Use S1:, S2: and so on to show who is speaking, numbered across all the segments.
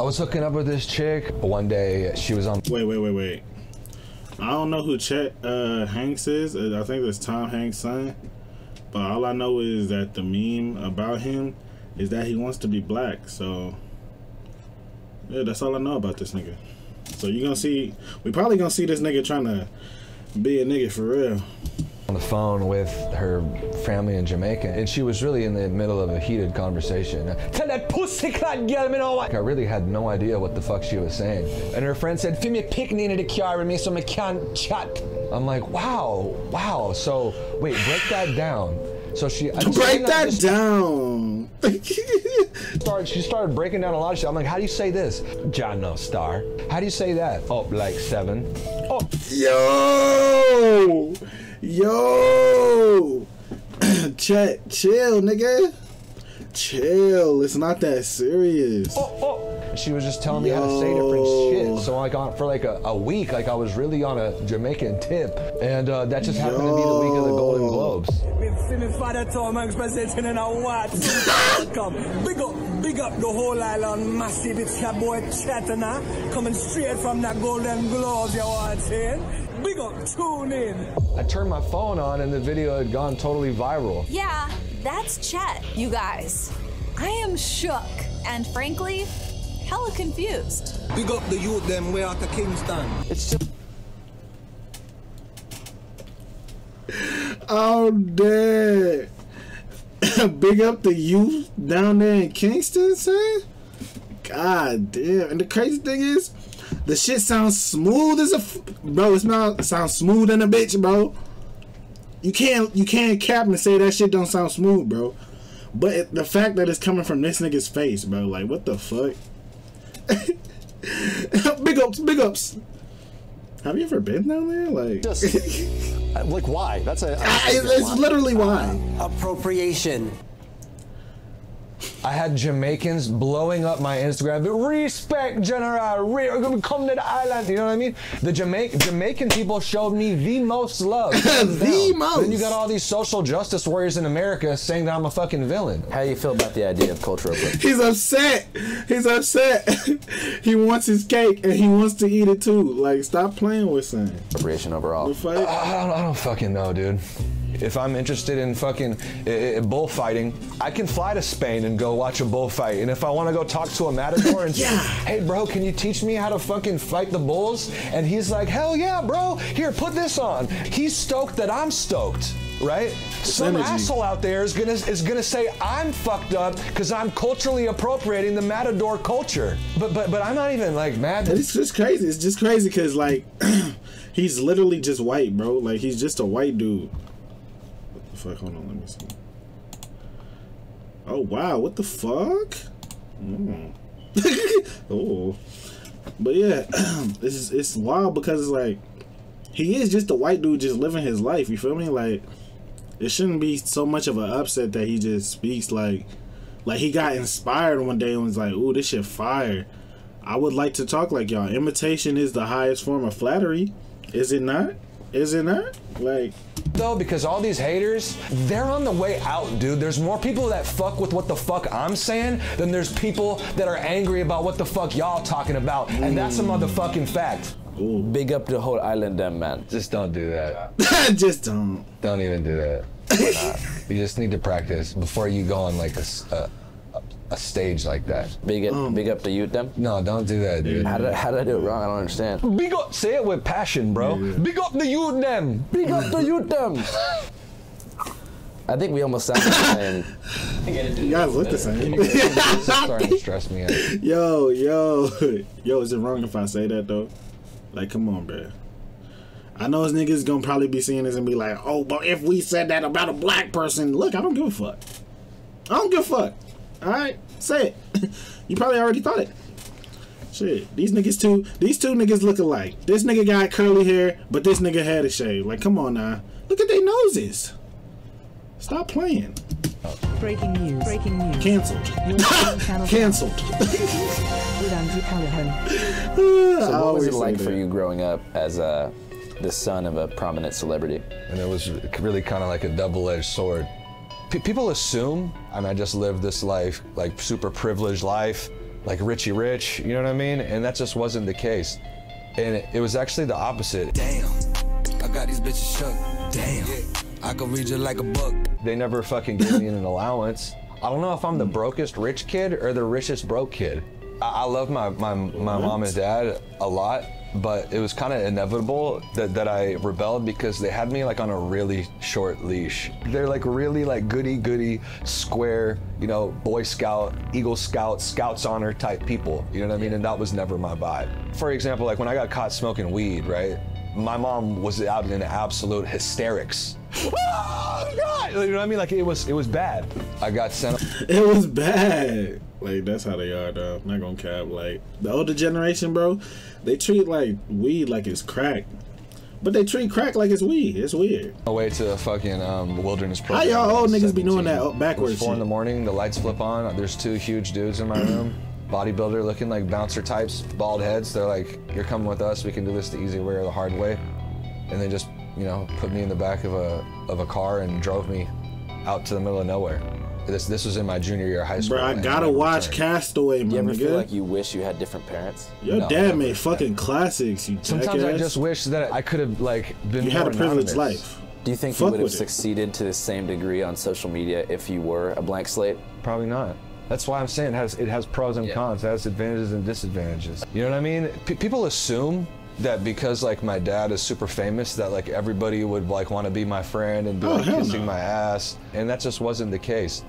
S1: I was hooking up with this chick. One day she was on.
S2: Wait, wait, wait, wait. I don't know who Chet uh, Hanks is. Uh, I think it's Tom Hanks' son. But all I know is that the meme about him is that he wants to be black. So, yeah, that's all I know about this nigga. So you're gonna see, we probably gonna see this nigga trying to be a nigga for real.
S1: On the phone with her family in Jamaica, and she was really in the middle of a heated conversation. Tell that pussy clad girl me know what. I really had no idea what the fuck she was saying. And her friend said, "Feel me picking in the car with me so I can't chat." I'm like, wow, wow. So wait, break that down. So she
S2: Break that down.
S1: started, she started breaking down a lot of shit. I'm like, how do you say this? John no star. How do you say that? Oh, like seven. Oh,
S2: Yo, yo, Chet, chill, nigga. Chill. It's not that serious.
S1: oh, oh. She was just telling me how to say different shit. So I got for like a, a week, like I was really on a Jamaican tip, and uh, that just happened to be the week of the Golden Globes.
S3: Me see me father Tom Hanks presenting in a what? Come, big up, big up the whole island, massive. It's your boy Chatana, coming straight from that Golden Globes. You want saying? Big up, tune in.
S1: I turned my phone on, and the video had gone totally viral.
S4: Yeah, that's Chet, you guys. I am shook and frankly, hella confused.
S3: Big up the youth them way out of Kingston.
S2: It's just I'm dead. Big up the youth down there in Kingston, son. God damn. And the crazy thing is, the shit sounds smooth as a f- bro. It smells sounds smooth in a bitch, bro. You can't you can't cap and say that shit don't sound smooth, bro. But it, the fact that it's coming from this nigga's face, bro, like what the fuck? big ups, big ups. Have you ever been down there? Like,
S5: Just like why? That's a.
S2: it's, it's literally why.
S6: Appropriation.
S1: I had Jamaicans blowing up my Instagram. Respect, General. Re- come to the island. You know what I mean? The Jamaican Jamaican people showed me the most love.
S2: The
S1: down.
S2: most.
S1: Then you got all these social justice warriors in America saying that I'm a fucking villain.
S6: How do you feel about the idea of cultural appropriation?
S2: He's upset. He's upset. he wants his cake and he wants to eat it too. Like, stop playing with son.
S6: overall?
S2: The fight.
S1: I don't, I don't fucking know, dude. If I'm interested in fucking uh, bullfighting, I can fly to Spain and go watch a bullfight. And if I want to go talk to a matador and say, hey, bro, can you teach me how to fucking fight the bulls? And he's like, hell yeah, bro. Here, put this on. He's stoked that I'm stoked. Right? Some
S2: energy.
S1: asshole out there is gonna is gonna say I'm fucked up because I'm culturally appropriating the matador culture. But but but I'm not even like mad. that-
S2: It's just crazy. It's just crazy because, like, he's literally just white, bro. Like, he's just a white dude. Fuck? Hold on, let me see. Oh, wow. What the fuck? Mm. oh. But yeah, is it's wild because it's like he is just a white dude just living his life. You feel me? Like it shouldn't be so much of an upset that he just speaks like like he got inspired one day and was like, "Ooh, this shit fire." I would like to talk like y'all. Imitation is the highest form of flattery. Is it not? Is it? Not? Like
S1: though because all these haters they're on the way out dude. There's more people that fuck with what the fuck i'm saying than there's people that are angry about what the fuck y'all talking about. And that's a motherfucking fact.
S6: Big up the whole island, them man.
S1: just don't do that.
S2: Just don't.
S1: don't even do that. You just need to practice before you go on like a, s- a- a- a stage like that
S6: Big up, mm. big up the youth, them.
S1: no don't do that dude
S6: How did, I, how did I do it wrong? I don't understand.
S1: big up say it with passion bro big up the you them
S6: Big up the you them. I think we almost sound the same.
S2: You guys look the same.
S1: this is starting to stress me out
S2: yo, yo, yo. Is it wrong if I say that though? Like, come on, bro. I know his niggas gonna probably be seeing this and be like, "Oh, but if we said that about a black person, look, I don't give a fuck. I don't give a fuck. All right, say it. you probably already thought it. Shit, these niggas two, these two niggas look alike. This nigga got curly hair, but this nigga had a shave. Like, come on now, look at their noses. Stop playing.
S7: Breaking news. Breaking news.
S2: Cancelled. Cancelled.
S7: with Andrew Callahan.
S6: So what was it like for you growing up as uh, the son of a prominent celebrity?
S1: and it was really kind of like a double-edged sword. People assume, and I just lived this life, like super privileged life, like Richie Rich, you know what I mean? And that just wasn't the case. And it, it was actually the opposite.
S3: Damn, I got these bitches shook. Damn, I can read you like a book.
S1: They never fucking gave me an allowance. I don't know if I'm the hmm. brokest rich kid or the richest broke kid. I, I love my, my, my mom and dad a lot, but it was kind of inevitable that, that I rebelled because they had me like on a really short leash. They're like really like goody goody, square, you know, Boy Scout, Eagle Scout, Scouts honor type people. You know what I mean? And that was never my vibe. For example, like when I got caught smoking weed, right? My mom was out in absolute hysterics. Oh, God! You know what I mean? Like it was, it was bad. I got sent.
S2: It was bad. Like that's how they are, though. Not gonna cap. Like the older generation, bro, they treat like weed like it's crack, but they treat crack like it's weed. It's weird.
S1: away to the fucking um, wilderness program.
S2: How y'all old
S1: when I was
S2: niggas be doing
S1: 17.
S2: that backwards
S1: four in the morning. The lights flip on. There's two huge dudes in my room, bodybuilder looking like bouncer types, bald heads. They're like, "You're coming with us. We can do this the easy way or the hard way," and they just, you know, put me in the back of a of a car and drove me out to the middle of nowhere. This this was in my junior year of high school.
S2: Bro, I gotta
S1: never
S2: watch
S1: returned.
S2: Castaway, my
S6: You ever
S2: nigga.
S6: feel like you wish you had different parents?
S2: Your
S1: No,
S2: dad made fucking classics. You
S1: Sometimes I just wish that I could have like been.
S2: you had a privileged life.
S6: Do you think
S2: Fuck
S6: you would have
S2: with it.
S6: succeeded to the same degree on social media if you were a blank slate?
S1: Probably not. That's why I'm saying it has it has pros and
S6: Yeah.
S1: cons. It has advantages and disadvantages. You know what I mean? P- people assume that because like my dad is super famous that like everybody would like want to be my friend and be
S2: Oh,
S1: like kissing
S2: no.
S1: my ass, and that just wasn't the case.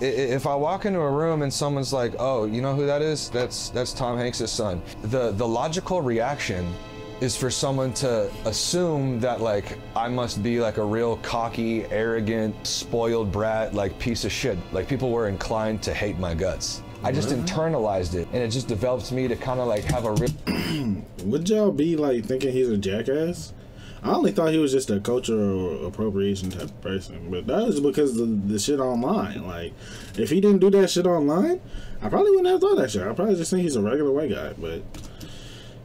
S1: If I walk into a room and someone's like, "Oh, you know who that is? That's that's Tom Hanks' son." The the logical reaction is for someone to assume that like I must be like a real cocky, arrogant, spoiled brat, like piece of shit. Like people were inclined to hate my guts. I just internalized it, and it just developed me to kind of like have a real.
S2: Would y'all be like thinking he's a jackass? I only thought he was just a cultural appropriation type of person, but that was because of the shit online. Like, if he didn't do that shit online, I probably wouldn't have thought that shit. I probably just think he's a regular white guy. But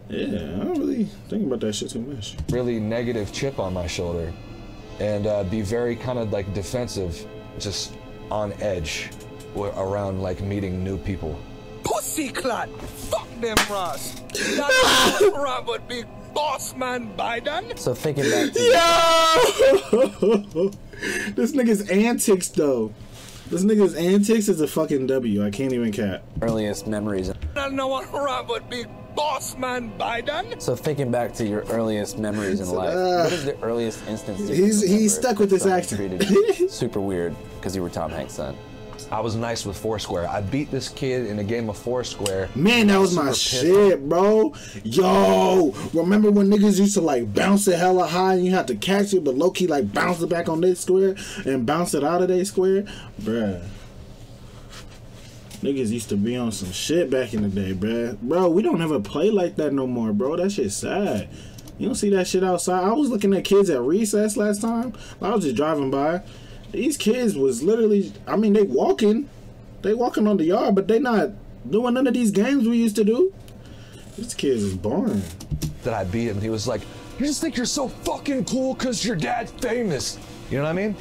S2: yeah, I don't really think about that shit too much.
S1: really negative chip on my shoulder and uh, be very kind of like defensive, just on edge around like meeting new people.
S3: Pussy clot. Fuck them, Ross. That's Robert Big Boss Man Biden.
S6: So thinking back to
S2: Yo! this nigga's antics though. This nigga's antics is a fucking W. I can't even cap.
S6: earliest memories.
S3: I don't know what Robert Big Boss Man Biden.
S6: So thinking back to your earliest memories in life,
S2: uh,
S6: what is the earliest instance?
S2: He's- he's stuck with this
S6: someone
S2: accent.
S6: Treated super weird because you were Tom Hanks' son.
S1: I was nice with Foursquare. I beat this kid in a game of Foursquare.
S2: Man, that was my shit, bro. Yo, remember when niggas used to like bounce it hella high and you had to catch it, but low key like bounce it back on their square and bounce it out of their square? Bruh. Niggas used to be on some shit back in the day, bruh. Bro, we don't ever play like that no more, bro. That shit's sad. You don't see that shit outside. I was looking at kids at recess last time. I was just driving by. These kids was literally, I mean, they walking. They walking on the yard, but they not doing none of these games we used to do. These kids is boring.
S1: That I beat him. He was like, "You just think you're so fucking cool because your dad's famous." You know what I mean?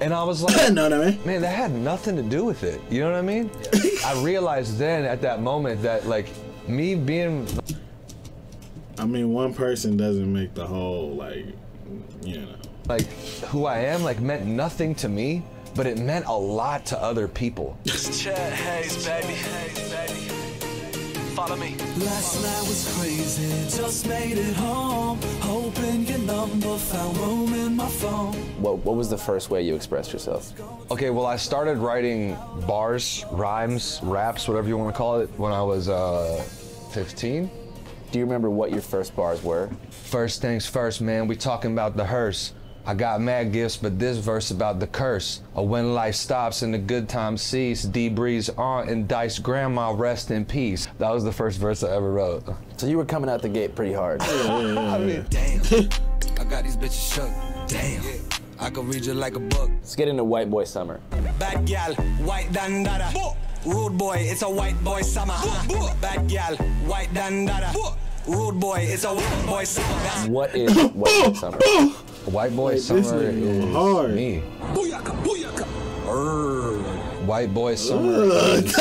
S1: And I was like,
S2: what I mean?
S1: Man, that had nothing to do with it. You know what I mean? I realized then at that moment that like me being
S2: I mean, one person doesn't make the whole, like, you know.
S1: Like who I am like meant nothing to me, but it meant a lot to other people.
S3: Chet Haze, baby. Follow me. Last night was crazy. Just made it home. Hoping your number found room in my phone.
S6: What What was the first way you expressed yourself?
S1: Okay, well I started writing bars, rhymes, raps, whatever you want to call it, when I was uh 15.
S6: Do you remember what your first bars were?
S1: First things first, man, we talking about the hearse. I got mad gifts, but this verse about the curse. Of when life stops and the good times cease. D Breeze aunt and Dice grandma rest in peace. That was the first verse I ever wrote.
S6: So you were coming out the gate pretty hard.
S1: I mean,
S3: Damn. I got these bitches shook. Damn. I can read you like a book.
S6: Let's get into White Boy Summer.
S3: Bad gal, white dandada. Rude boy, it's a white boy summer. Bad gal, white dandada. Rude boy, it's a white boy summer.
S6: What is White Boy Summer?
S1: White Boy
S2: Wait,
S1: Summer
S2: nigga
S1: is
S2: hard.
S1: me.
S3: Booyaka, booyaka. Err.
S1: white boy summer is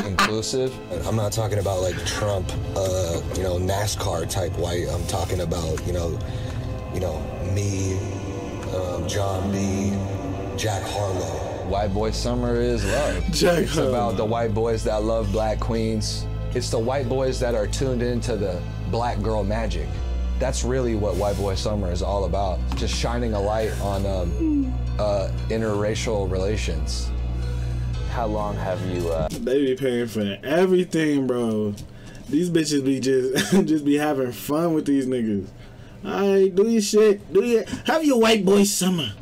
S1: inclusive.
S8: I'm not talking about like Trump, uh, you know, NASCAR type white. I'm talking about, you know, you know, me, um, John B, Jack Harlow.
S1: White boy summer is love.
S2: Jack
S1: it's about the white boys that love black queens. It's the white boys that are tuned into the black girl magic. That's really what white boy summer is all about. Just shining a light on um, uh, interracial relations.
S6: How long have you? Uh...
S2: They be paying for everything, bro. These bitches be just just be having fun with these niggas. Alright, do your shit. Do your have your white boy summer.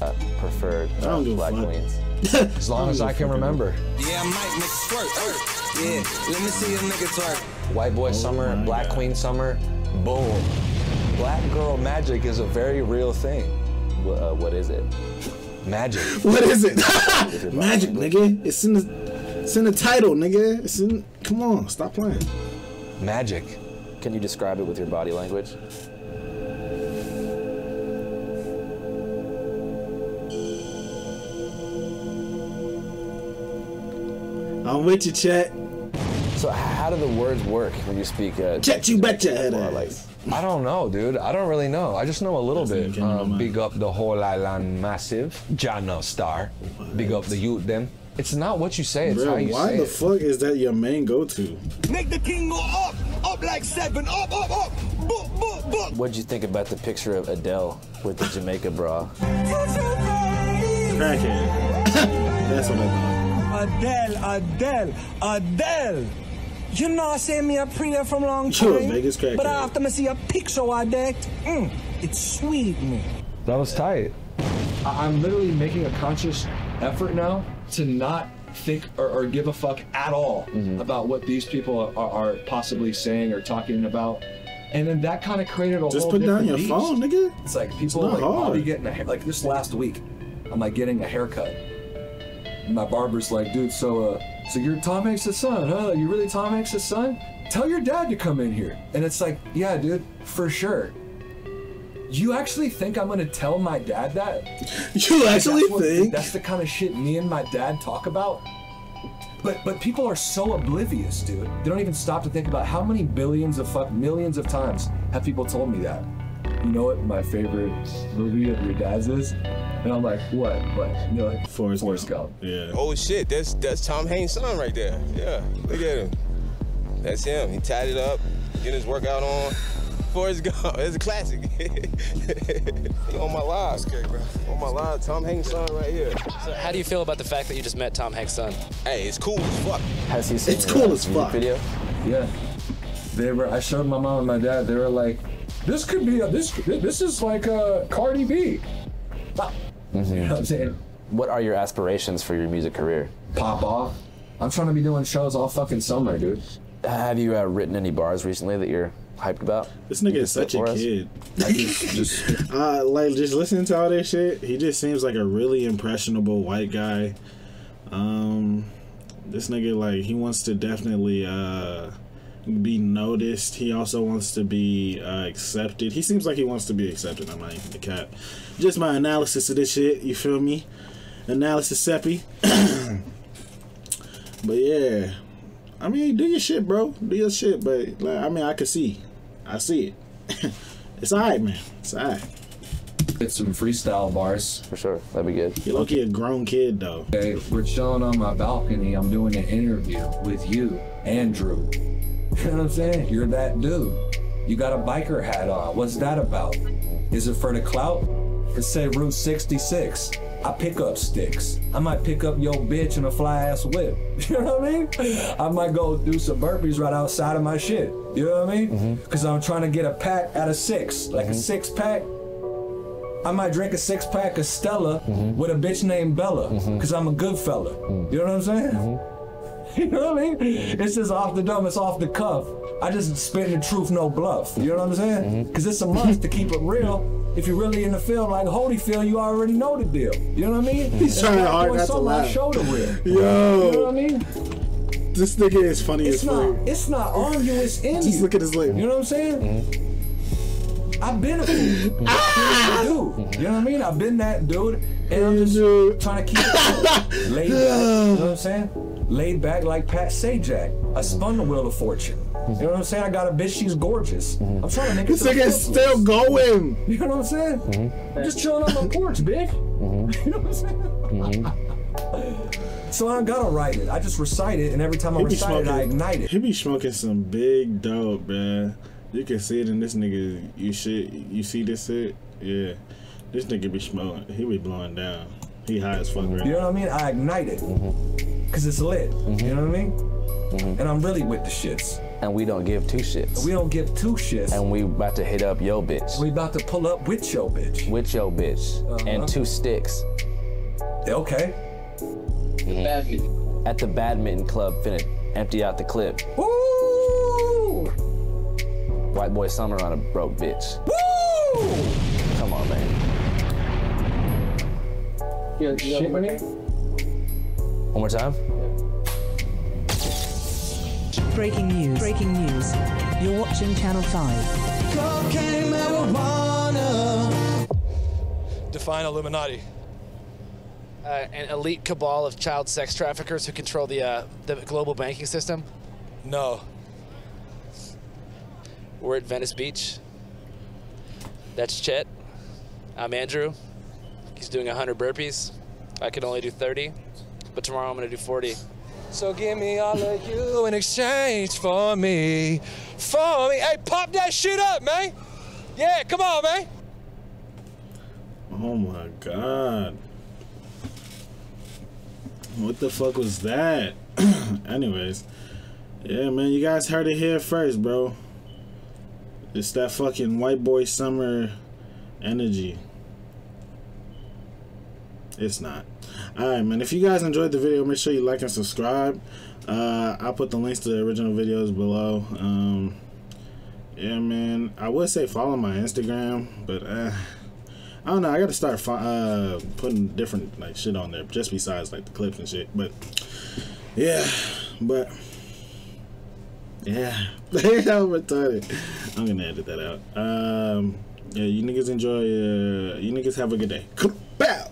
S6: Uh, preferred
S2: I don't give
S6: black
S2: fuck.
S6: queens.
S1: As long as I can remember.
S3: Yeah, I might make it twerk. Yeah, let me see a nigga twerk.
S1: White boy summer,
S2: my
S1: black
S2: God.
S1: queen summer, boom. Black girl magic is a very real thing.
S6: Wh- uh, what is it?
S1: Magic.
S2: What is it? Magic, nigga. It's in the it's in the title, nigga. It's in come on, stop playing.
S1: Magic.
S6: Can you describe it with your body language?
S2: I'm with you, chat.
S6: So, how do the words work when you speak? Uh,
S2: Chat you betcha head
S6: Well,
S2: ass.
S6: like,
S1: I don't know, dude. I don't really know. I just know a little
S2: That's
S1: bit.
S2: the kind of
S1: Um, big up the whole island massive. Jano Star. Big up the youth them. It's not what you say, it's
S2: Bro,
S1: how you
S2: why
S1: say
S2: the
S1: it.
S2: fuck is that your main go-to?
S3: Make the king go up, up like seven, up, up, up. Book, book, book.
S6: what'd you think about the picture of Adele with the Jamaica bra?
S2: Crackhead. That's what I thought.
S3: Adele, Adele, Adele. You know, I say me a prayer from long
S2: Sure,
S3: time.
S2: Vegas crackhead.
S3: But after me see a picture of that, mm, it's sweet me.
S1: That was tight. I- I'm literally making a conscious effort now to not think or, or give a fuck at all about what these people are, are possibly saying or talking about. And then that kind of created a
S2: Just
S1: whole
S2: put down your
S1: beast.
S2: phone, nigga.
S1: It's like people
S2: not
S1: like I'll be getting a hair like this last week. I'm like getting a haircut. And my barber's like, dude, so uh so you're Tom Hanks' son, huh? You really Tom Hanks' son? Tell your dad to come in here. And it's like, yeah, dude, for sure. You actually think I'm gonna tell my dad that?
S2: You actually
S1: that's what-
S2: think?
S1: that's the kind of shit me and my dad talk about? But but people are so oblivious, dude. They don't even stop to think about how many billions of fuck millions of times have people told me that. You know what my favorite movie of your dad's is? And I'm like, what? What? And they're like,
S2: Forrest
S1: Forrest
S2: Gump.
S1: Gump.
S2: Yeah.
S9: Oh shit, that's that's Tom Hanks' son right there. Yeah, look at him. That's him. He tied it up, getting his workout on. Forrest Gump, it's a classic. On my live, on my live, Tom Hanks' son right here.
S10: So how do you feel about the fact that you just met Tom Hanks' son?
S9: Hey, it's cool as fuck.
S6: Has he seen
S2: It's cool as fuck.
S6: Video?
S1: Yeah. They were. I showed my mom and my dad. They were like, "This could be a this. This is like a Cardi B." Ah. You know what I'm saying?
S6: What are your aspirations for your music career?
S1: Pop off. I'm trying to be doing shows all fucking summer, dude.
S6: Have you uh, written any bars recently that you're hyped about?
S2: This nigga is such a
S6: us?
S2: kid.
S1: I just, just
S2: Uh, like just listening to all this shit, he just seems like a really impressionable white guy. Um, this nigga like he wants to definitely uh be noticed. He also wants to be uh, accepted. He seems like he wants to be accepted. I'm not even the cat. Just my analysis of this shit. You feel me? Analysis Seppy. but yeah, I mean, do your shit, bro. Do your shit. But like, I mean, I can see, I see it. it's alright, man. It's alright.
S1: get some freestyle bars.
S6: For sure, that'd be good.
S2: He look a grown kid though.
S1: Okay, we're chilling on my balcony. I'm doing an interview with you, Andrew. You know what I'm saying? You're that dude. You got a biker hat on. What's that about? Is it for the clout? It say Route 66. I pick up sticks. I might pick up your bitch in a fly ass whip. You know what I mean? I might go do some burpees right outside of my shit. You know what I mean? Mm-hmm. Because I'm trying to get a pack out of six, like a mm-hmm. six pack. I might drink a six pack of Stella mm-hmm. with a bitch named Bella, because I'm a good fella. You know what I'm saying? You know what I mean? It's just off the dome, it's off the cuff. I just spit the truth, no bluff. You know what I'm saying? Mm-hmm. Because it's a must to keep it real. If you're really in the field like Holyfield, you already know the deal. You know what I mean?
S2: He's
S1: It's
S2: trying
S1: like
S2: hard not to laugh.
S1: show the.
S2: Yo,
S1: You know what I mean?
S2: this nigga is funny
S1: It's
S2: as fuck.
S1: not. It's not on you. It's in
S2: Just
S1: you.
S2: look at his lip.
S1: You know what I'm saying? Mm-hmm. I've been a fool. Mm-hmm. I do. Ah! You know what I mean? I've been that dude, and I'm just trying to keep it laid back. You know what I'm saying? Laid back like Pat Sajak. I spun the wheel of fortune. You know what I'm saying? I got a bitch, she's gorgeous. I'm trying to make it
S2: This nigga's still going.
S1: You know what I'm saying? I'm just chilling on my mm-hmm. porch, bitch. Mm-hmm. You know what I'm saying? Mm-hmm. so I don't gotta write it. I just recite it, and every time I recite it, I ignite it.
S2: He be smoking some big dope, man. You can see it in this nigga. You shit. You see this shit? Yeah. This nigga be smoking. He be blowing down. He high as fuck right
S1: You know what I mean? I ignite it. Cause it's lit. You know what I mean? And I'm really with the shits.
S6: And we don't give two shits.
S1: We don't give two shits.
S6: And we about to hit up yo bitch.
S1: We about to pull up with your bitch.
S6: With yo bitch.
S1: Uh-huh.
S6: And two sticks.
S1: Okay. Badminton.
S6: At the badminton club, finna empty out the clip.
S1: Woo!
S6: White boy summer on a broke bitch.
S1: Woo!
S6: Come on, man.
S1: Shit, man.
S6: One more time.
S7: Breaking news. Breaking news. You're watching Channel 5.
S3: Cocaine, marijuana.
S10: Define Illuminati. Uh, an elite cabal of child sex traffickers who control the uh, the global banking system. No. We're at Venice Beach. That's Chet. I'm Andrew. He's doing 100 burpees. I can only do 30, but tomorrow I'm gonna do 40. So give me all of you in exchange for me, for me. Hey, pop that shit up, man. Yeah, come on, man.
S2: Oh my god. What the fuck was that? Anyways. Yeah, man, you guys heard it here first, bro. It's that fucking white boy summer energy. It's not. Alright, man. If you guys enjoyed the video, make sure you like and subscribe. Uh, I'll put the links to the original videos below. Um, yeah, man. I would say follow my Instagram, but uh, I don't know. I got to start uh, putting different like shit on there, just besides like the clips and shit. But yeah, but yeah, I'm retarded. I'm gonna edit that out. Um, yeah, you niggas enjoy. Uh, you niggas have a good day. Bow.